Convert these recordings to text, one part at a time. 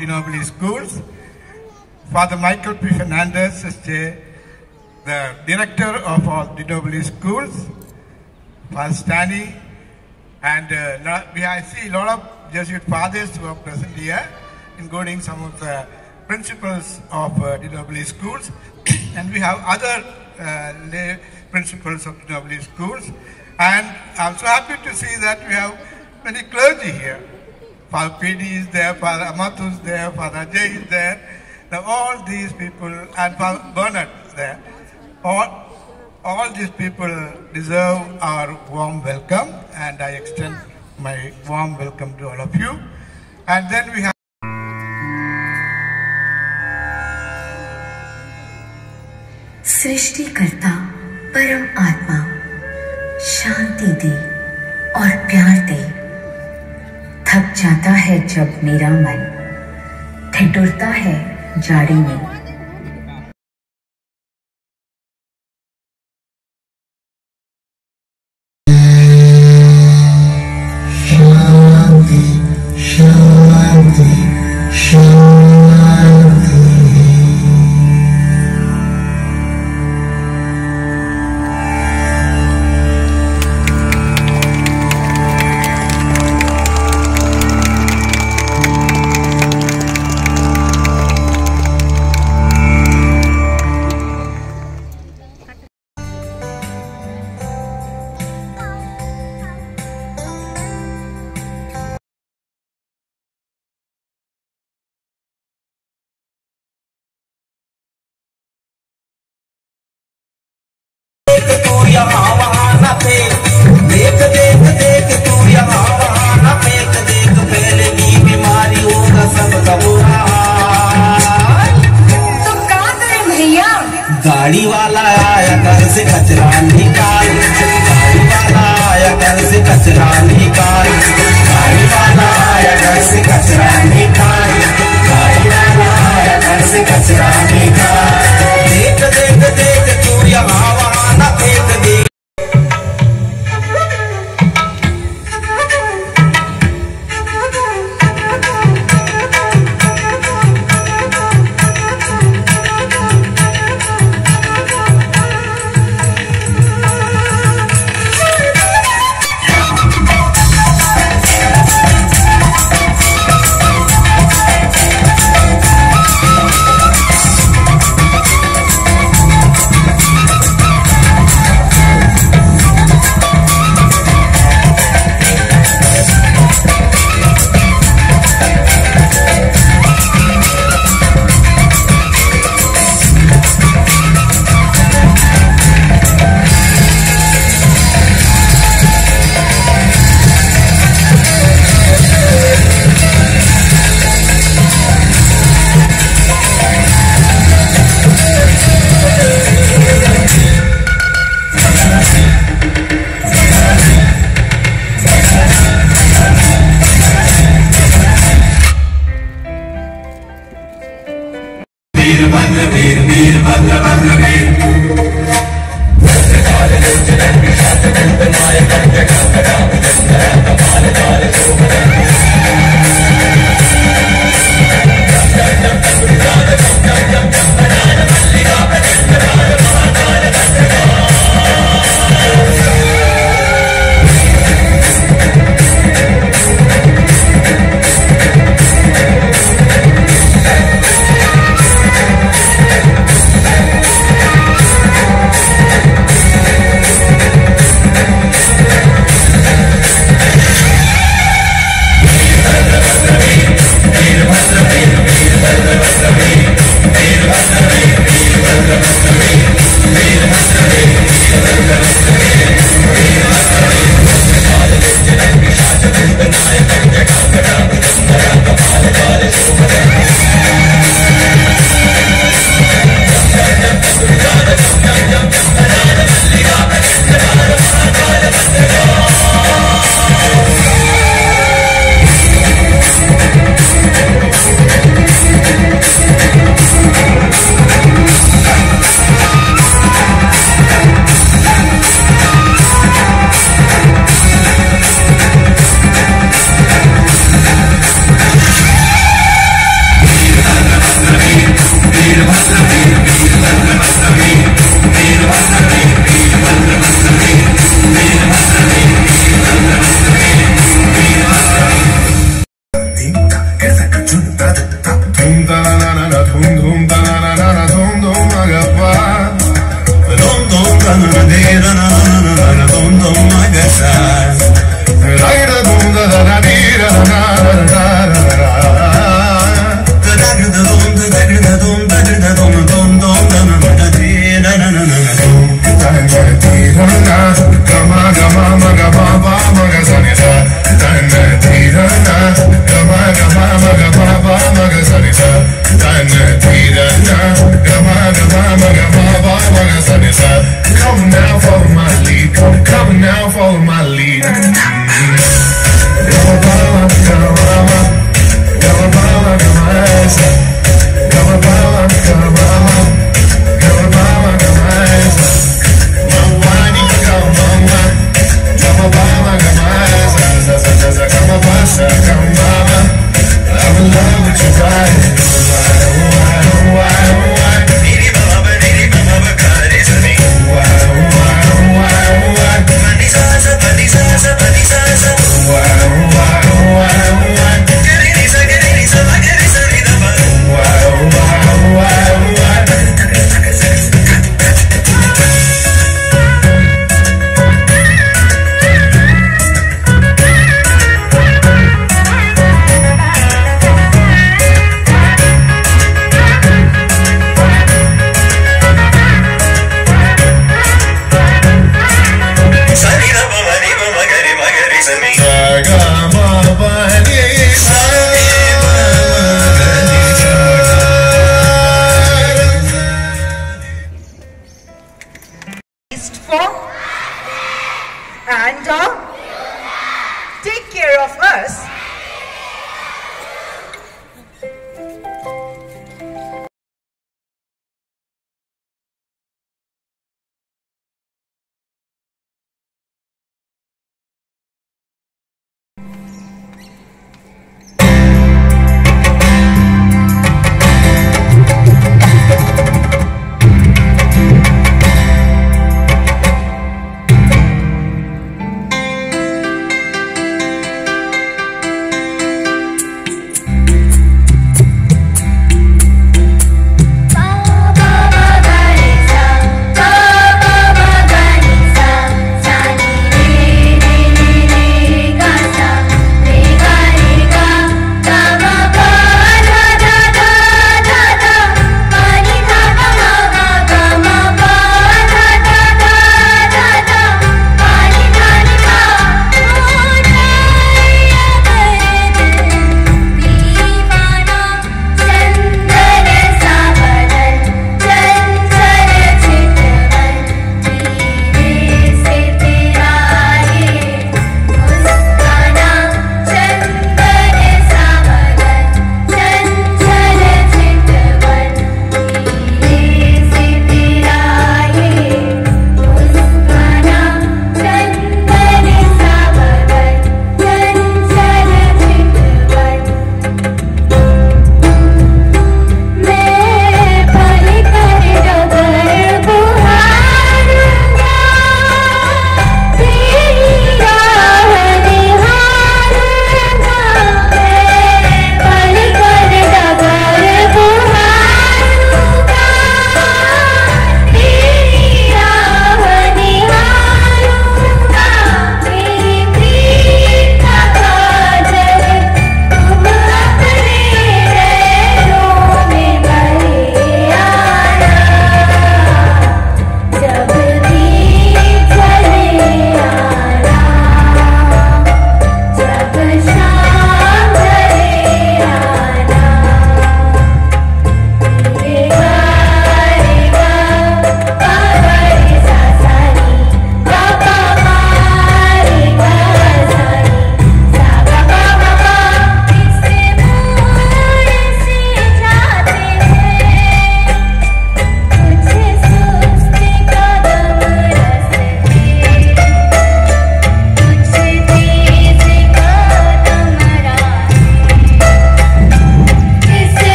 Dinobili Schools, Father Michael P. Fernandez, SJ, the director of all Dinobili Schools, Father Stanley, and uh, I see a lot of Jesuit fathers who are present here, including some of the principals of uh, schools, and we have other uh, lay principals of DW schools. And I'm so happy to see that we have many clergy here. Father PD is there, Father Amatu is there, Father Ajay is there. Now all these people, and Father Bernard is there. All, all these people deserve our warm welcome, and I extend my warm welcome to all of you. And then we have सृष्टिकर्ता परम आत्मा शांति दे और प्यार दे थक जाता है जब मेरा मन ठिठुरता है जाड़ी में। गाड़ी वाला आया, घर से कचरा निकाल। गाड़ी वाला आया, घर से कचरा निकाल। गाड़ी वाला आया, घर से कचरा निकाल। गाड़ी वाला आया, घर से कचरा निकाल।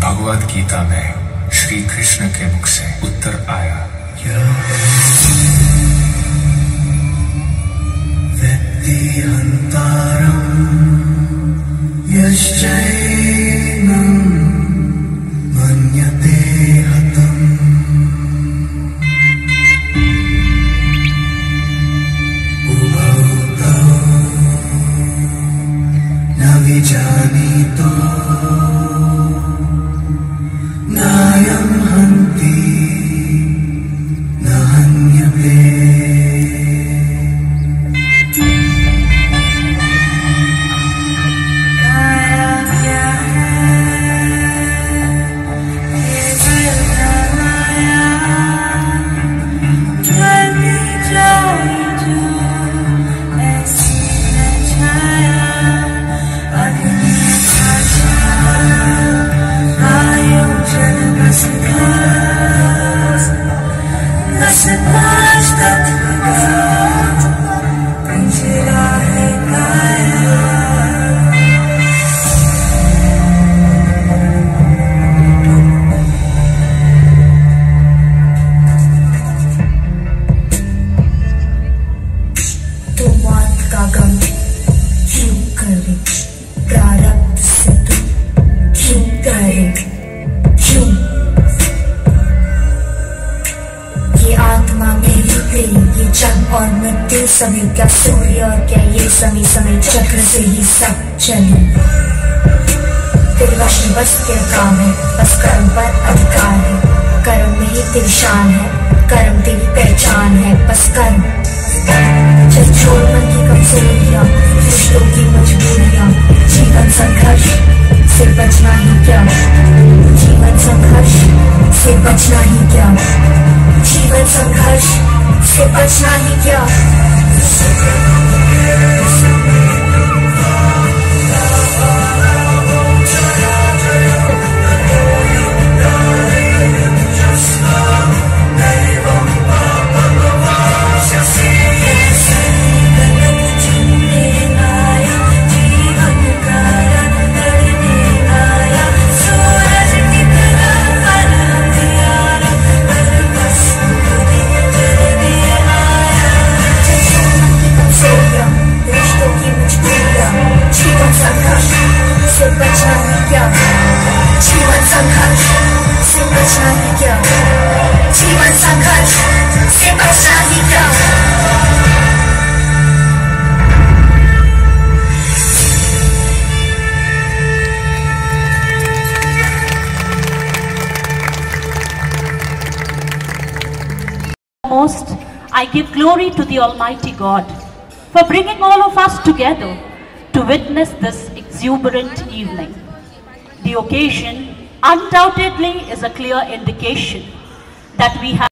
भगवद गीता में श्री कृष्ण के मुख से उत्तर आया। व्यक्तिहन्तारम् उभौ तौ सब चले। तेरे बस तेरा काम है, बस कर्म पर अधिकार है। कर्म में ही तेरी शान है, कर्म तेरी पहचान है, बस कर्म। चल छोड़ मन की कमजोरियाँ, रिश्तों की मजबूरियाँ, जीवन संघर्ष से बचना ही क्या? जीवन संघर्ष से बचना ही क्या? जीवन संघर्ष से बचना ही क्या? Most, I give glory to the Almighty God for bringing all of us together to witness this exuberant evening. The occasion undoubtedly is a clear indication that we have